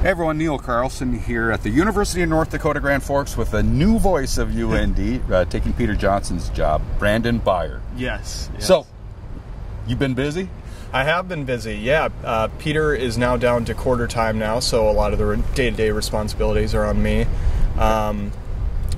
Hey everyone, Neil Carlson here at the University of North Dakota Grand Forks with a new voice of UND uh, taking Peter Johnson's job, Brandon Beyer. Yes, yes. So, you've been busy? I have been busy. Yeah, uh, Peter is now down to quarter time now, so a lot of the day to day responsibilities are on me. Um,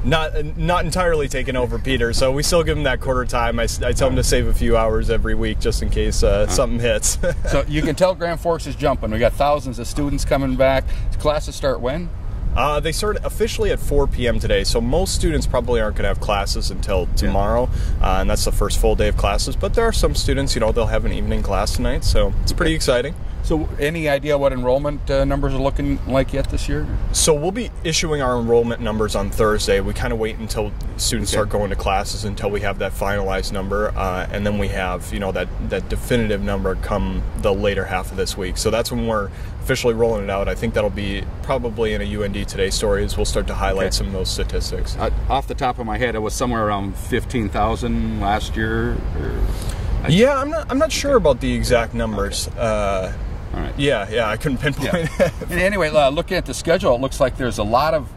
not not entirely taken over Peter, so we still give him that quarter time. I, I tell him to save a few hours every week just in case uh, something hits. so you can tell Grand Forks is jumping. We got thousands of students coming back. Classes start when? Uh, they start officially at 4 p.m. today, so most students probably aren't going to have classes until tomorrow, yeah. uh, and that's the first full day of classes. But there are some students, you know, they'll have an evening class tonight, so it's pretty exciting. So, any idea what enrollment uh, numbers are looking like yet this year? So, we'll be issuing our enrollment numbers on Thursday. We kind of wait until students okay. start going to classes until we have that finalized number, uh, and then we have, you know, that that definitive number come the later half of this week. So that's when we're officially rolling it out. I think that'll be probably in a UND Today story as We'll start to highlight okay. some of those statistics. Uh, off the top of my head, it was somewhere around fifteen thousand last year. Or, yeah, I'm not. I'm not sure okay. about the exact numbers. Okay. All right. Yeah, yeah, I couldn't pinpoint. Yeah. anyway, uh, looking at the schedule, it looks like there's a lot of.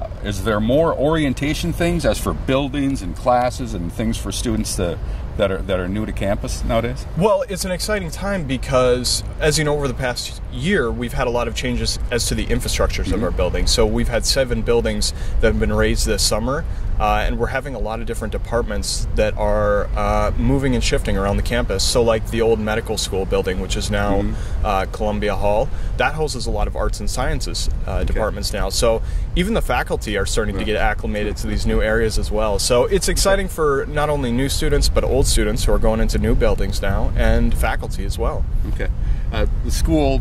Uh, is there more orientation things as for buildings and classes and things for students to that are that are new to campus nowadays? Well, it's an exciting time because, as you know, over the past year, we've had a lot of changes as to the infrastructures mm-hmm. of our buildings. So we've had seven buildings that have been razed this summer, uh, and we're having a lot of different departments that are uh, moving and shifting around the campus. So, like the old medical school building, which is now mm-hmm. uh, Columbia Hall, that houses a lot of arts and sciences uh, okay. departments now. So, even the faculty are starting right. to get acclimated to these new areas as well. So, it's exciting okay. for not only new students but old students who are going into new buildings now and faculty as well. Okay. Uh, the school,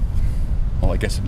well, I guess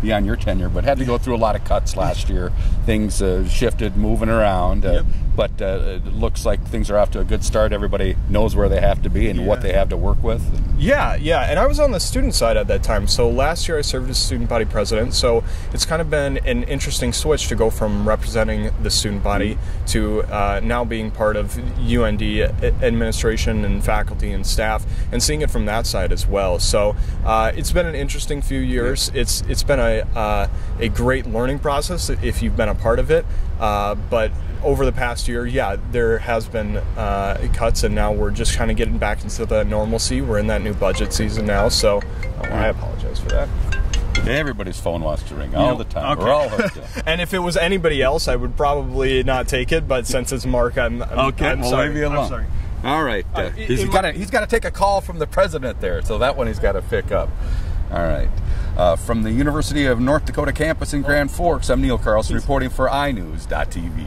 beyond your tenure, but had to go through a lot of cuts last year. Things uh, shifted, moving around. Uh, yep but uh, it looks like things are off to a good start. Everybody knows where they have to be and yeah. what they have to work with. Yeah, yeah. And I was on the student side at that time. So last year I served as student body president. So it's kind of been an interesting switch to go from representing the student body to uh, now being part of UND administration and faculty and staff and seeing it from that side as well. So uh, it's been an interesting few years. It's it's been a uh, a great learning process if you've been a part of it. Uh, but over the past year, yeah, there has been uh, cuts, and now we're just kind of getting back into the normalcy. We're in that new budget season now, so um, I apologize for that. Everybody's phone wants to ring all the time. Okay. We're all hooked and if it was anybody else, I would probably not take it. But since it's Mark, I'm, I'm okay. I'm we'll sorry. leave you alone. I'm sorry. All right. Uh, uh, he's got to he's got to take a call from the president there, so that one he's got to pick up. All right. Uh, from the University of North Dakota campus in Grand Forks, I'm Neil Carlson reporting for iNewZ.TV.